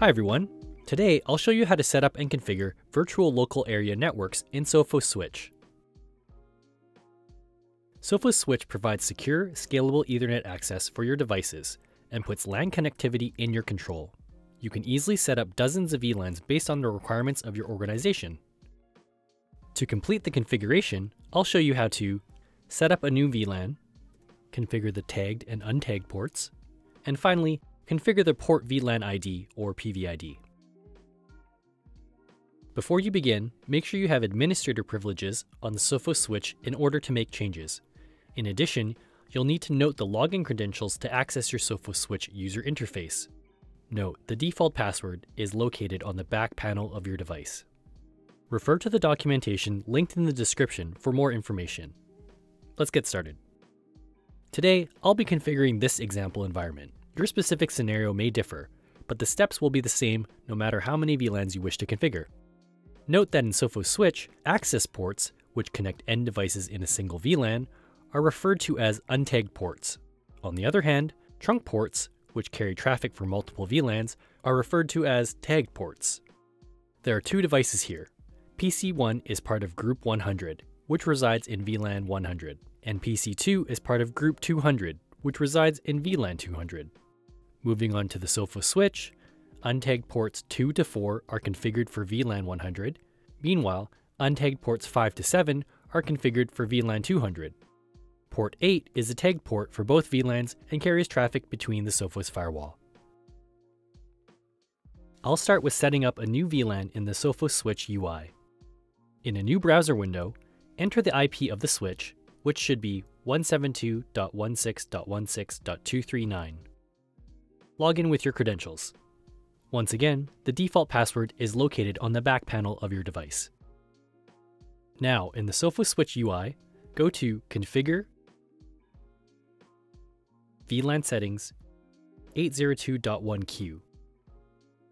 Hi everyone. Today I'll show you how to set up and configure virtual local area networks in Sophos Switch. Sophos Switch provides secure, scalable Ethernet access for your devices and puts LAN connectivity in your control. You can easily set up dozens of VLANs based on the requirements of your organization. To complete the configuration, I'll show you how to set up a new VLAN, configure the tagged and untagged ports, and finally, configure the port VLAN ID or PVID. Before you begin, make sure you have administrator privileges on the Sophos switch in order to make changes. In addition, you'll need to note the login credentials to access your Sophos switch user interface. Note, the default password is located on the back panel of your device. Refer to the documentation linked in the description for more information. Let's get started. Today, I'll be configuring this example environment. Your specific scenario may differ, but the steps will be the same no matter how many VLANs you wish to configure. Note that in Sophos Switch, access ports, which connect end devices in a single VLAN, are referred to as untagged ports. On the other hand, trunk ports, which carry traffic for multiple VLANs, are referred to as tagged ports. There are two devices here. PC1 is part of Group 100, which resides in VLAN 100, and PC2 is part of Group 200, which resides in VLAN 200. Moving on to the Sophos switch, untagged ports 2 to 4 are configured for VLAN 100. Meanwhile, untagged ports 5 to 7 are configured for VLAN 200. Port 8 is a tagged port for both VLANs and carries traffic between the Sophos firewall. I'll start with setting up a new VLAN in the Sophos Switch UI. In a new browser window, enter the IP of the switch, which should be 172.16.16.239. Log in with your credentials. Once again, the default password is located on the back panel of your device. Now, in the Sophos Switch UI, go to Configure, VLAN Settings, 802.1q.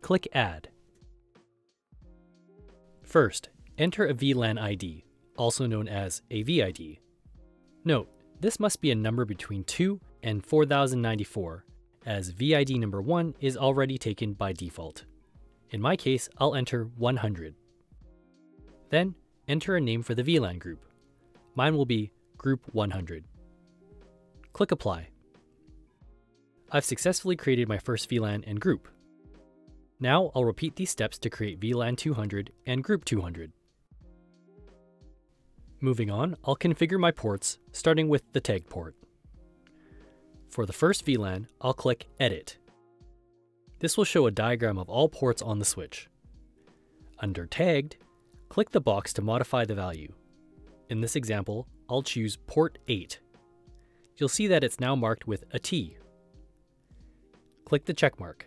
Click Add. First, enter a VLAN ID, also known as a VID. Note, this must be a number between 2 and 4094, as VID number 1 is already taken by default. In my case, I'll enter 100. Then, enter a name for the VLAN group. Mine will be Group 100. Click Apply. I've successfully created my first VLAN and group. Now I'll repeat these steps to create VLAN 200 and Group 200. Moving on, I'll configure my ports, starting with the tag port. For the first VLAN, I'll click Edit. This will show a diagram of all ports on the switch. Under Tagged, click the box to modify the value. In this example, I'll choose port 8. You'll see that it's now marked with a T. Click the check mark.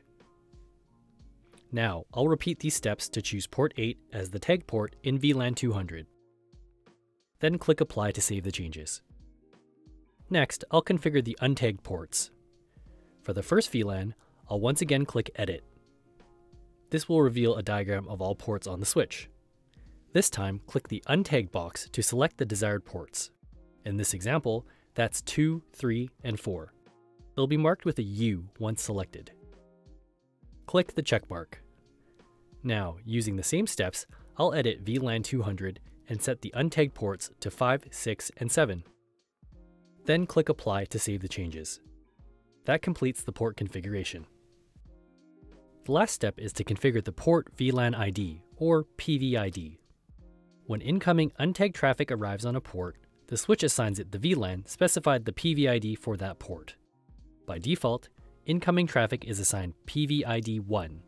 Now, I'll repeat these steps to choose port 8 as the tag port in VLAN 200. Then click Apply to save the changes. Next, I'll configure the untagged ports. For the first VLAN, I'll once again click Edit. This will reveal a diagram of all ports on the switch. This time, click the untagged box to select the desired ports. In this example, that's 2, 3, and 4. They'll be marked with a U once selected. Click the checkmark. Now, using the same steps, I'll edit VLAN 200 and set the untagged ports to 5, 6, and 7. Then click Apply to save the changes. That completes the port configuration. The last step is to configure the port VLAN ID, or PVID. When incoming untagged traffic arrives on a port, the switch assigns it the VLAN specified the PVID for that port. By default, incoming traffic is assigned PVID1.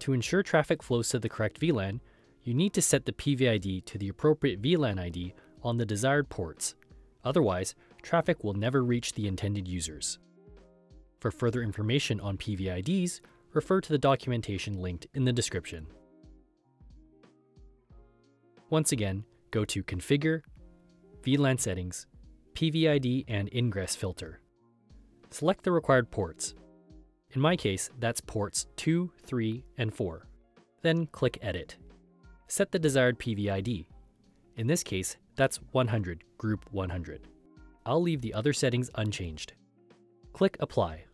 To ensure traffic flows to the correct VLAN, you need to set the PVID to the appropriate VLAN ID on the desired ports. Otherwise, traffic will never reach the intended users. For further information on PVIDs, refer to the documentation linked in the description. Once again, go to Configure, VLAN Settings, PVID and Ingress Filter. Select the required ports. In my case, that's ports 2, 3, and 4. Then click Edit. Set the desired PVID. In this case, that's 100, group 100. I'll leave the other settings unchanged. Click Apply.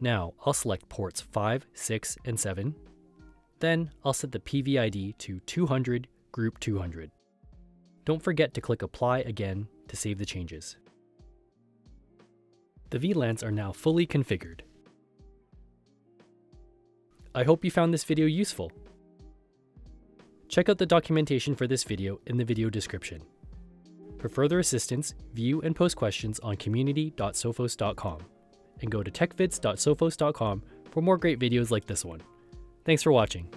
Now I'll select ports 5, 6, and 7. Then I'll set the PVID to 200 group 200. Don't forget to click apply again to save the changes. The VLANs are now fully configured. I hope you found this video useful. Check out the documentation for this video in the video description. For further assistance, view and post questions on community.sophos.com and go to techvids.sophos.com for more great videos like this one. Thanks for watching.